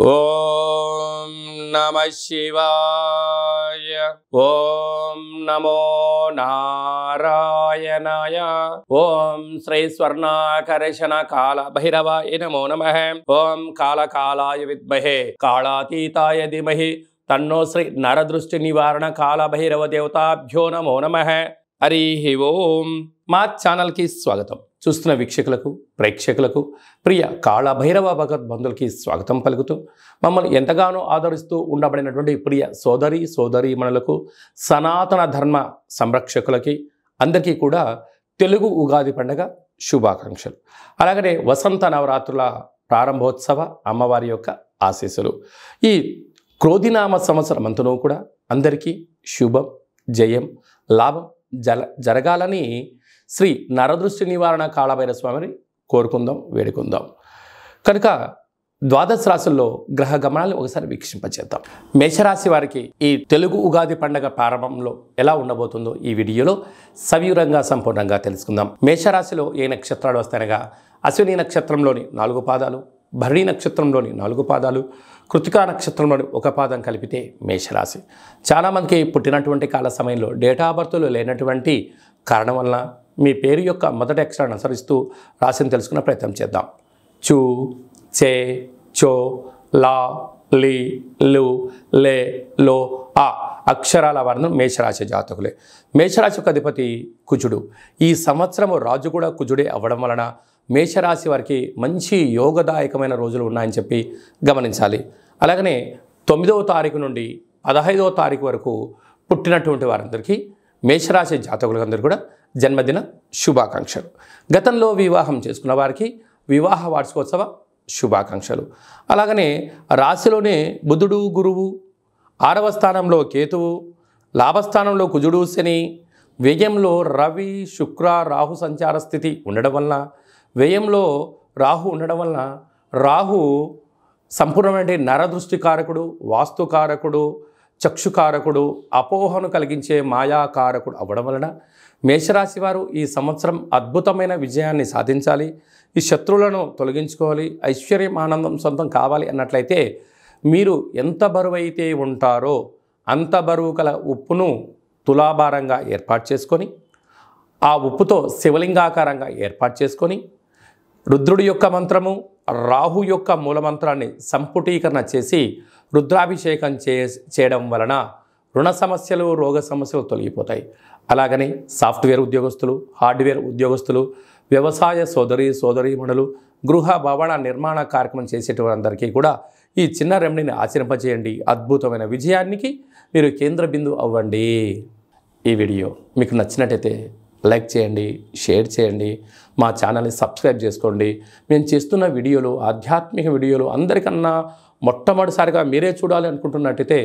ॐ नमः शिवाय। ॐ नमो नारायणाय। ॐ श्रीस्वर्णाकर्षण कालभैरवाय नमो नमः। ॐ कालकालाय विद्महे कालातीताय धीमहि तन्नो श्रीनरदृष्टिनिवारणकालभैरवदेवताभ्यो नमो नमः। हरिः ओम्। మా ఛానల్కి స్వాగతం. చూస్తున్న వీక్షకులకు ప్రేక్షకులకు ప్రియ కాళభైరవ భగత్ బంధులకి స్వాగతం పలుకుతూ మమ్మల్ని ఎంతగానో ఆదరిస్తూ ఉండబడినటువంటి ప్రియ సోదరి సోదరి మనులకు సనాతన ధర్మ సంరక్షకులకి అందరికీ కూడా తెలుగు ఉగాది పండగ శుభాకాంక్షలు. అలాగనే వసంత నవరాత్రుల ప్రారంభోత్సవ అమ్మవారి యొక్క ఆశీస్సులు. ఈ క్రోధినామ సంవత్సరం అంతనూ కూడా అందరికీ శుభం జయం లాభం జల జరగాలని శ్రీ నరదృష్టి నివారణ కాళభైర స్వామిని కోరుకుందాం వేడుకుందాం. కనుక ద్వాదశ రాశుల్లో గ్రహ గమనాలను ఒకసారి వీక్షింపచేద్దాం. మేషరాశి వారికి ఈ తెలుగు ఉగాది పండగ ప్రారంభంలో ఎలా ఉండబోతుందో ఈ వీడియోలో సవివరంగా సంపూర్ణంగా తెలుసుకుందాం. మేషరాశిలో ఏ నక్షత్రాలు వస్తాయనగా అశ్విని నక్షత్రంలోని నాలుగు పాదాలు భరణి నక్షత్రంలోని నాలుగు పాదాలు కృతికా నక్షత్రంలోని ఒక పాదం కలిపితే మేషరాశి. చాలామందికి పుట్టినటువంటి కాల సమయంలో డేటా బర్త్లు లేనటువంటి కారణం వలన మీ పేరు యొక్క మొదటి అక్షరాన్ని అనుసరిస్తూ రాశిని తెలుసుకునే ప్రయత్నం చేద్దాం. చూ చే చో లా లి లు లే లో ఆ అక్షరాల వర్ణం మేషరాశి జాతకులే. మేషరాశి యొక్క అధిపతి కుజుడు. ఈ సంవత్సరము రాజు కూడా కుజుడే అవ్వడం వలన మేషరాశి వారికి మంచి యోగదాయకమైన రోజులు ఉన్నాయని చెప్పి గమనించాలి. అలాగనే తొమ్మిదవ తారీఖు నుండి పదహైదవ తారీఖు వరకు పుట్టినటువంటి వారందరికీ మేషరాశి జాతకులందరూ కూడా జన్మదిన శుభాకాంక్షలు. గతంలో వివాహం చేసుకున్న వారికి వివాహ వార్షికోత్సవ శుభాకాంక్షలు. అలాగనే రాశిలోనే బుధుడు గురువు ఆరవ స్థానంలో కేతువు లాభస్థానంలో కుజుడు శని వ్యయంలో రవి శుక్ర రాహు సంచార స్థితి ఉండడం వలన వ్యయంలో రాహు ఉండడం వలన రాహు సంపూర్ణమైన నరదృష్టికారకుడు వాస్తుకారకుడు చక్షుకారకుడు అపోహను కలిగించే మాయాకారకుడు అవ్వడం వలన మేషరాశి వారు ఈ సంవత్సరం అద్భుతమైన విజయాన్ని సాధించాలి. ఈ శత్రువులను తొలగించుకోవాలి. ఐశ్వర్యం ఆనందం సొంతం కావాలి అన్నట్లయితే మీరు ఎంత బరువైతే ఉంటారో అంత బరువు కల ఉప్పును తులాభారంగా ఏర్పాటు చేసుకొని ఆ ఉప్పుతో శివలింగాకారంగా ఏర్పాటు చేసుకొని రుద్రుడి యొక్క మంత్రము రాహు యొక్క మూలమంత్రాన్ని సంపుటీకరణ చేసి రుద్రాభిషేకం చే చేయడం వలన రుణ సమస్యలు రోగ సమస్యలు తొలగిపోతాయి. అలాగని సాఫ్ట్వేర్ ఉద్యోగస్తులు హార్డ్వేర్ ఉద్యోగస్తులు వ్యవసాయ సోదరి సోదరీమణులు గృహ భవన నిర్మాణ కార్యక్రమం చేసేటువంటి కూడా ఈ చిన్న రెమెడీని ఆచరింపజేయండి. అద్భుతమైన విజయానికి మీరు కేంద్ర బిందు అవ్వండి. ఈ వీడియో మీకు నచ్చినట్టయితే లైక్ చేయండి షేర్ చేయండి మా ఛానల్ని సబ్స్క్రైబ్ చేసుకోండి. మేము చేస్తున్న వీడియోలు ఆధ్యాత్మిక వీడియోలు అందరికన్నా మొట్టమొదటిసారిగా మీరే చూడాలి అనుకుంటున్నట్టయితే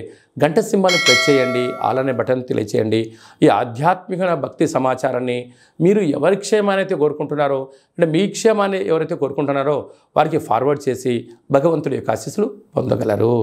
గంట సింబాన్ని ప్రెస్ చేయండి అలానే బటన్ తెలియచేయండి. ఈ ఆధ్యాత్మిక భక్తి సమాచారాన్ని మీరు ఎవరి క్షేమాన్ని కోరుకుంటున్నారో అంటే మీ క్షేమాన్ని ఎవరైతే కోరుకుంటున్నారో వారికి ఫార్వర్డ్ చేసి భగవంతుడి యొక్క ఆశీస్సులు పొందగలరు.